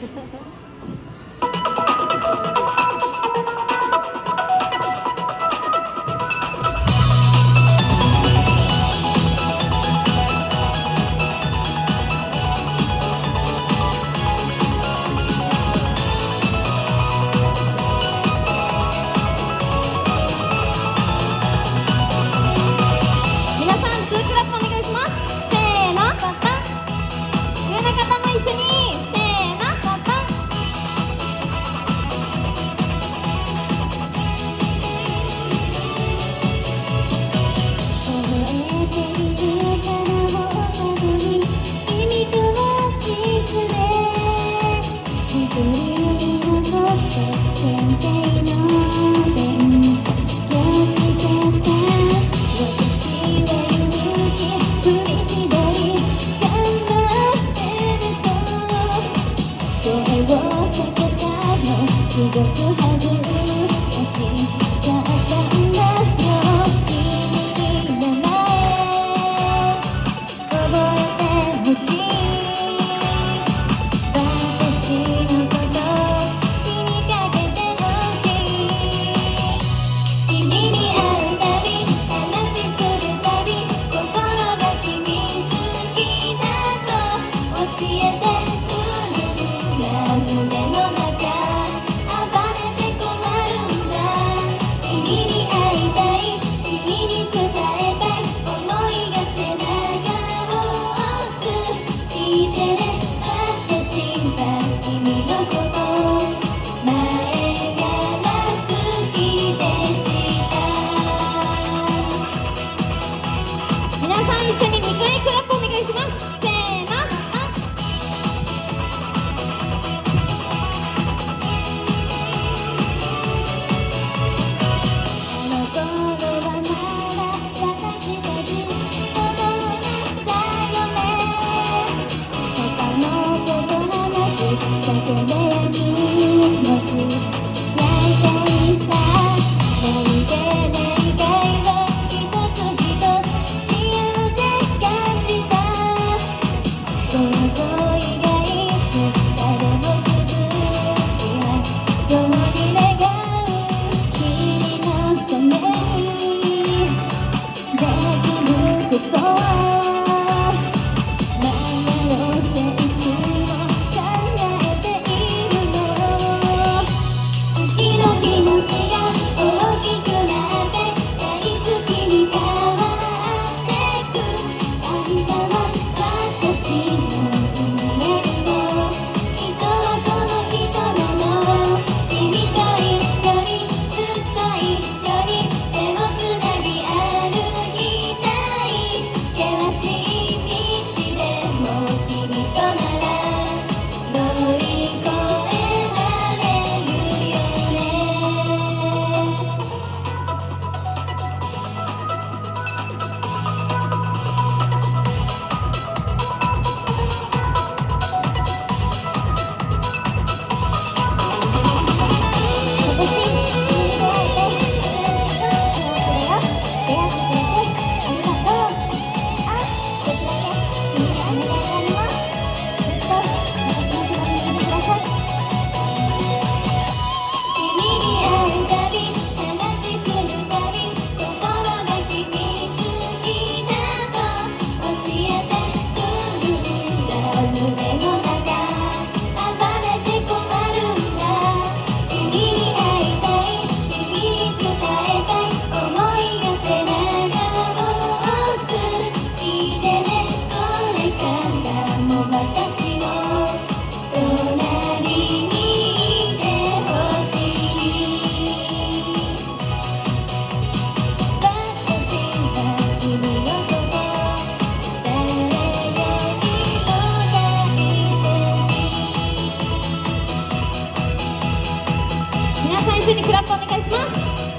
上の方も一緒に。手にクラップお願いします。